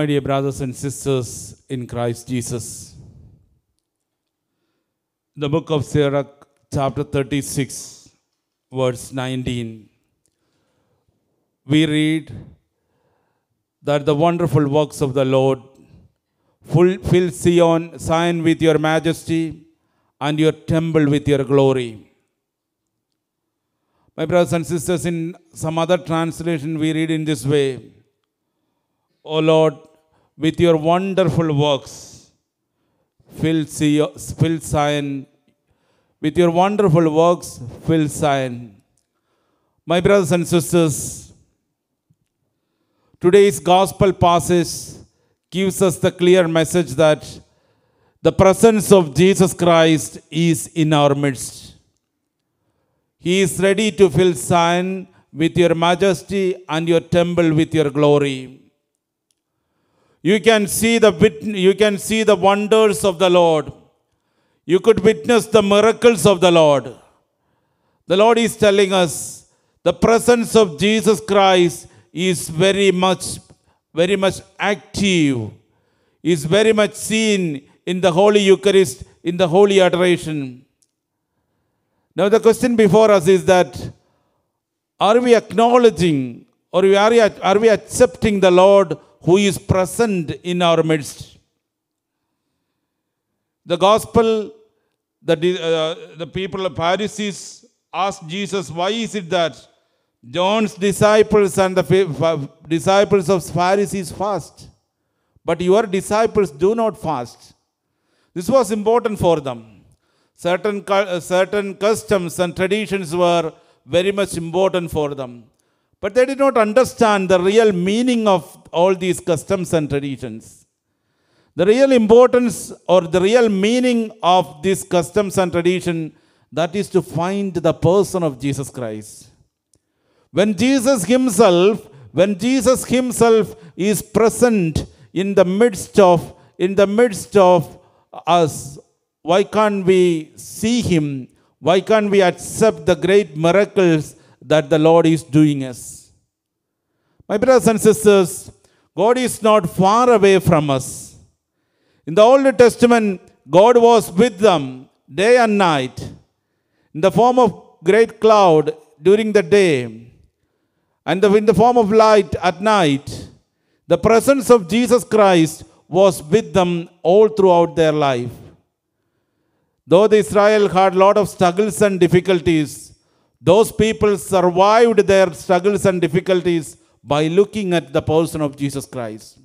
My dear brothers and sisters in Christ Jesus, the book of Sirach, chapter 36, verse 19, we read that the wonderful works of the Lord full, fill Zion, Zion with your majesty and your temple with your glory. My brothers and sisters, in some other translation, we read in this way O Lord, with your wonderful works, fill, fill Zion. With your wonderful works, fill Zion. My brothers and sisters, today's gospel passage gives us the clear message that the presence of Jesus Christ is in our midst. He is ready to fill Zion with your majesty and your temple with your glory. You can see the you can see the wonders of the Lord. You could witness the miracles of the Lord. The Lord is telling us the presence of Jesus Christ is very much, very much active, is very much seen in the Holy Eucharist, in the Holy Adoration. Now, the question before us is that are we acknowledging or are we accepting the Lord who is present in our midst? The gospel, the, uh, the people of Pharisees asked Jesus, why is it that John's disciples and the disciples of Pharisees fast, but your disciples do not fast? This was important for them. Certain, uh, certain customs and traditions were very much important for them. But they did not understand the real meaning of all these customs and traditions. The real importance or the real meaning of these customs and tradition that is to find the person of Jesus Christ. When Jesus Himself, when Jesus Himself is present in the midst of, in the midst of us, why can't we see Him? Why can't we accept the great miracles that the Lord is doing us? My brothers and sisters, God is not far away from us. In the Old Testament, God was with them day and night in the form of great cloud during the day and in the form of light at night. The presence of Jesus Christ was with them all throughout their life. Though the Israel had a lot of struggles and difficulties, those people survived their struggles and difficulties by looking at the person of Jesus Christ.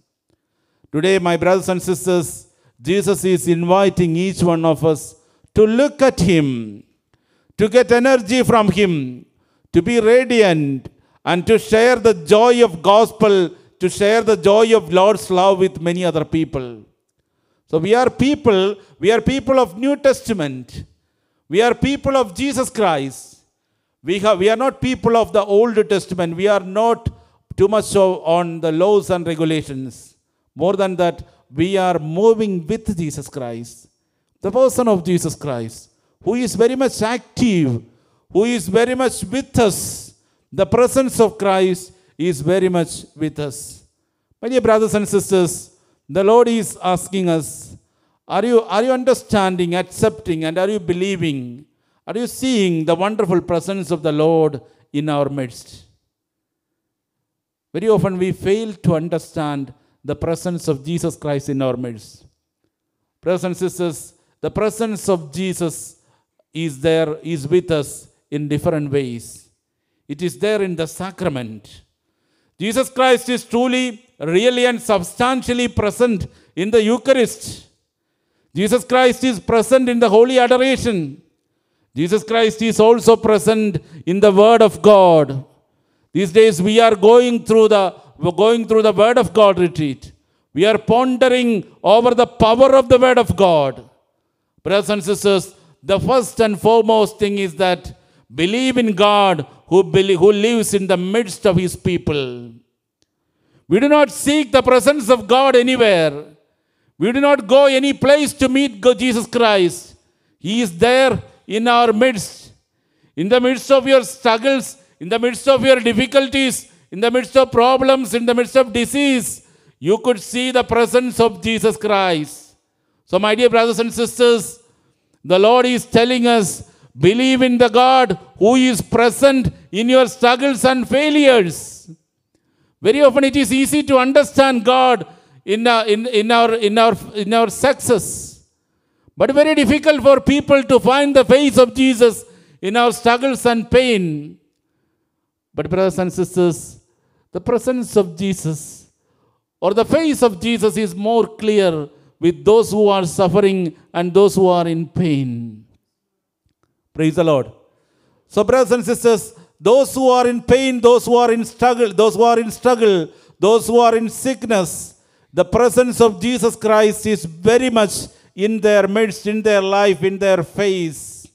Today, my brothers and sisters, Jesus is inviting each one of us to look at Him, to get energy from Him, to be radiant, and to share the joy of gospel, to share the joy of Lord's love with many other people. So we are people, we are people of New Testament. We are people of Jesus Christ. We, have, we are not people of the Old Testament. We are not too much so on the laws and regulations. More than that, we are moving with Jesus Christ. The person of Jesus Christ, who is very much active, who is very much with us. The presence of Christ is very much with us. My dear brothers and sisters, the Lord is asking us, are you, are you understanding, accepting, and are you believing? Are you seeing the wonderful presence of the Lord in our midst? Very often we fail to understand the presence of Jesus Christ in our midst. Brothers and sisters, the presence of Jesus is there, is with us in different ways. It is there in the sacrament. Jesus Christ is truly, really, and substantially present in the Eucharist. Jesus Christ is present in the Holy Adoration. Jesus Christ is also present in the Word of God. These days we are going through the going through the Word of God retreat. We are pondering over the power of the Word of God. Brothers and sisters, the first and foremost thing is that believe in God who, believe, who lives in the midst of His people. We do not seek the presence of God anywhere. We do not go any place to meet Jesus Christ. He is there in our midst. In the midst of your struggles, in the midst of your difficulties, in the midst of problems, in the midst of disease, you could see the presence of Jesus Christ. So, my dear brothers and sisters, the Lord is telling us believe in the God who is present in your struggles and failures. Very often it is easy to understand God in, our, in, in, our, in, our, in our success, but very difficult for people to find the face of Jesus in our struggles and pain. But, brothers and sisters, the presence of Jesus or the face of Jesus is more clear with those who are suffering and those who are in pain. Praise the Lord. So, brothers and sisters, those who are in pain, those who are in struggle, those who are in struggle, those who are in sickness, the presence of Jesus Christ is very much in their midst, in their life, in their face.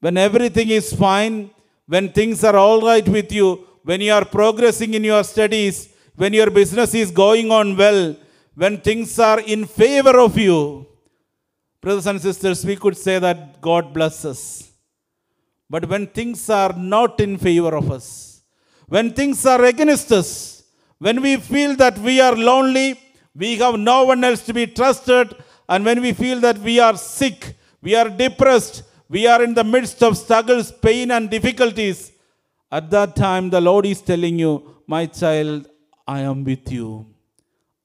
When everything is fine, when things are all right with you, when you are progressing in your studies, when your business is going on well, when things are in favor of you, brothers and sisters, we could say that God bless us. But when things are not in favor of us, when things are against us, when we feel that we are lonely, we have no one else to be trusted, and when we feel that we are sick, we are depressed, we are in the midst of struggles, pain, and difficulties, at that time the Lord is telling you, My child, I am with you.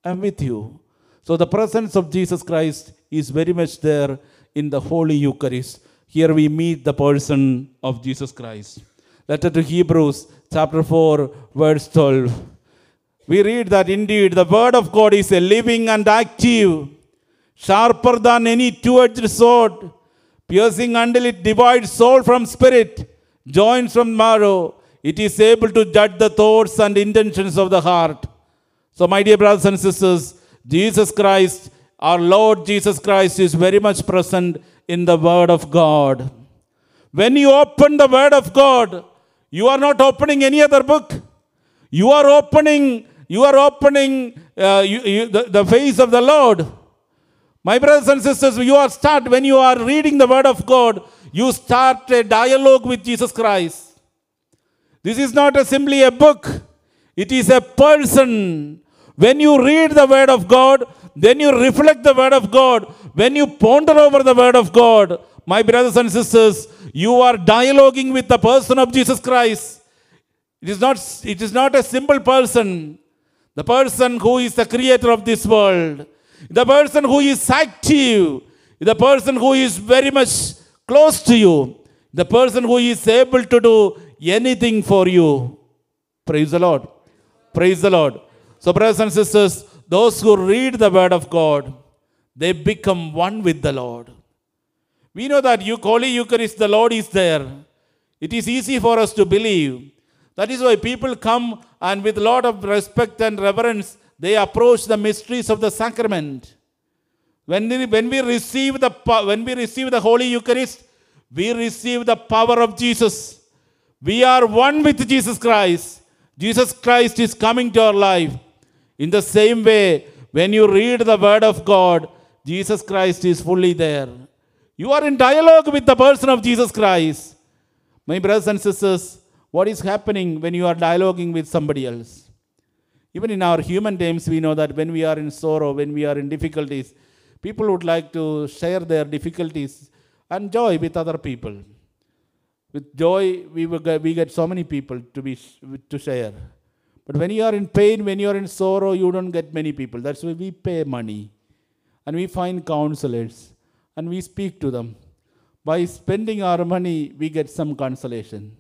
I am with you. So the presence of Jesus Christ is very much there in the Holy Eucharist. Here we meet the person of Jesus Christ. Letter to Hebrews, chapter 4, verse 12. We read that indeed the Word of God is a living and active, sharper than any two edged sword, piercing until it divides soul from spirit, joints from marrow. It is able to judge the thoughts and intentions of the heart. So, my dear brothers and sisters, Jesus Christ, our Lord Jesus Christ, is very much present in the Word of God. When you open the Word of God, you are not opening any other book. You are opening, you are opening uh, you, you, the, the face of the Lord. My brothers and sisters, you are start when you are reading the Word of God, you start a dialogue with Jesus Christ. This is not a, simply a book; it is a person. When you read the Word of God, then you reflect the Word of God. When you ponder over the Word of God, my brothers and sisters, you are dialoguing with the person of Jesus Christ. It is not, it is not a simple person. The person who is the creator of this world. The person who is active. The person who is very much close to you. The person who is able to do anything for you. Praise the Lord. Praise the Lord. So, brothers and sisters, those who read the Word of God, they become one with the Lord. We know that you Holy Eucharist, the Lord is there. It is easy for us to believe. That is why people come and with a lot of respect and reverence, they approach the mysteries of the sacrament. When we, when we receive the when we receive the Holy Eucharist, we receive the power of Jesus. We are one with Jesus Christ. Jesus Christ is coming to our life. In the same way, when you read the Word of God, Jesus Christ is fully there. You are in dialogue with the person of Jesus Christ. My brothers and sisters, what is happening when you are dialoguing with somebody else? Even in our human times, we know that when we are in sorrow, when we are in difficulties, people would like to share their difficulties and joy with other people. With joy, we, get, we get so many people to, be, to share. But when you are in pain, when you are in sorrow, you don't get many people. That's why we pay money. And we find counselors and we speak to them. By spending our money, we get some consolation.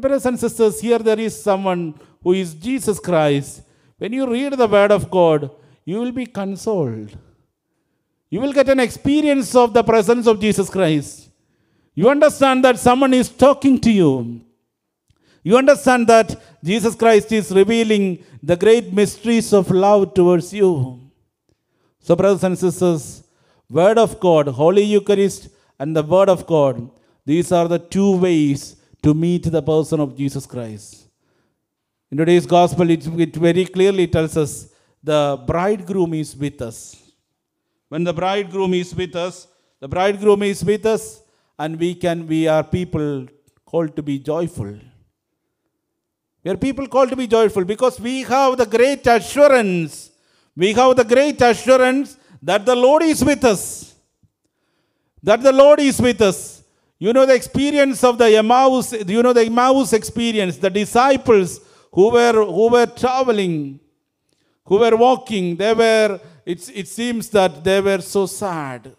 Brothers and sisters, here there is someone who is Jesus Christ. When you read the Word of God, you will be consoled. You will get an experience of the presence of Jesus Christ. You understand that someone is talking to you. You understand that Jesus Christ is revealing the great mysteries of love towards you. So, brothers and sisters, Word of God, Holy Eucharist, and the Word of God, these are the two ways to meet the person of Jesus Christ. In today's gospel, it, it very clearly tells us the bridegroom is with us. When the bridegroom is with us, the bridegroom is with us, and we can we are people called to be joyful. We are people called to be joyful because we have the great assurance. We have the great assurance that the Lord is with us. That the Lord is with us. You know the experience of the Emmaus, you know the Emmaus experience, the disciples who were who were traveling, who were walking, they were, it, it seems that they were so sad.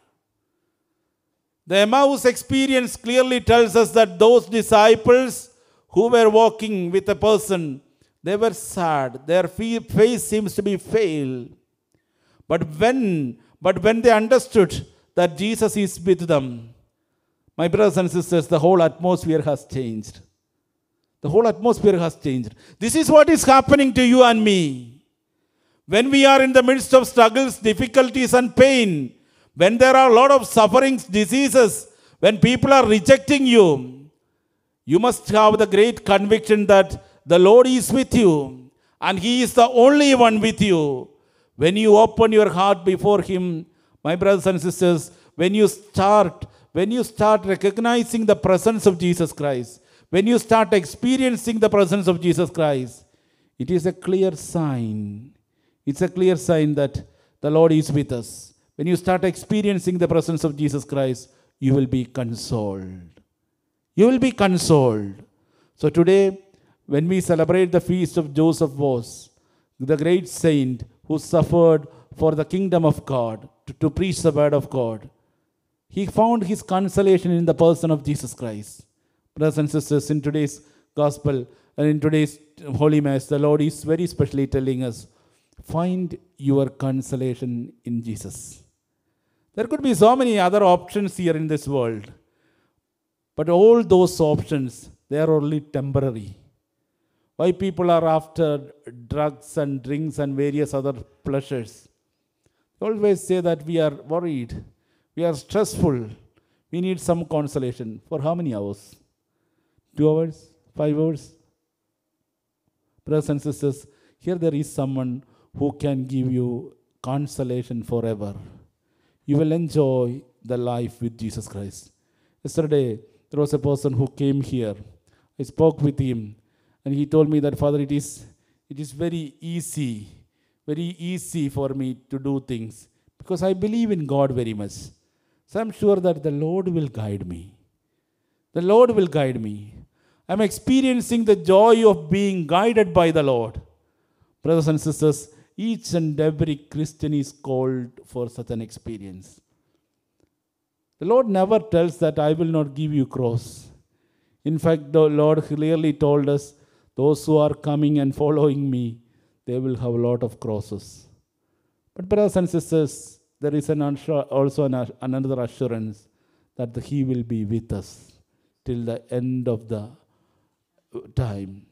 The Emmaus experience clearly tells us that those disciples who were walking with a person, they were sad. Their face seems to be pale. But when, but when they understood that Jesus is with them, my brothers and sisters, the whole atmosphere has changed. The whole atmosphere has changed. This is what is happening to you and me. When we are in the midst of struggles, difficulties, and pain, when there are a lot of sufferings, diseases, when people are rejecting you, you must have the great conviction that the Lord is with you and He is the only one with you. When you open your heart before Him, my brothers and sisters, when you start, when you start recognizing the presence of Jesus Christ, when you start experiencing the presence of Jesus Christ, it is a clear sign. It's a clear sign that the Lord is with us. When you start experiencing the presence of Jesus Christ, you will be consoled. You will be consoled. So today, when we celebrate the feast of Joseph Vaz, the great saint who suffered for the kingdom of God, to, to preach the word of God, he found his consolation in the person of Jesus Christ. Brothers and sisters, in today's gospel and in today's Holy Mass, the Lord is very specially telling us find your consolation in Jesus. There could be so many other options here in this world. But all those options, they are only temporary. Why people are after drugs and drinks and various other pleasures? They always say that we are worried, we are stressful, we need some consolation. For how many hours? Two hours? Five hours? Brothers and sisters, here there is someone who can give you consolation forever you will enjoy the life with Jesus Christ. Yesterday, there was a person who came here. I spoke with him, and he told me that, Father, it is, it is very easy, very easy for me to do things because I believe in God very much. So I'm sure that the Lord will guide me. The Lord will guide me. I'm experiencing the joy of being guided by the Lord. Brothers and sisters, each and every Christian is called for such an experience. The Lord never tells that I will not give you cross. In fact, the Lord clearly told us, those who are coming and following me, they will have a lot of crosses. But brothers and sisters, there is an also an, another assurance that He will be with us till the end of the uh, time.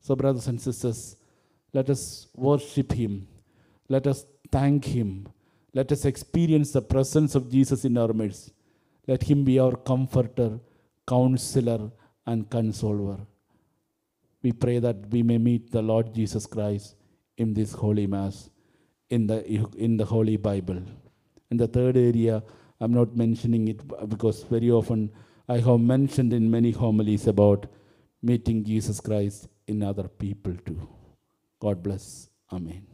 So, brothers and sisters, let us worship Him. Let us thank Him. Let us experience the presence of Jesus in our midst. Let Him be our comforter, counselor, and consoler. We pray that we may meet the Lord Jesus Christ in this Holy Mass, in the, in the Holy Bible. In the third area, I'm not mentioning it because very often I have mentioned in many homilies about meeting Jesus Christ in other people too. God bless. Amen.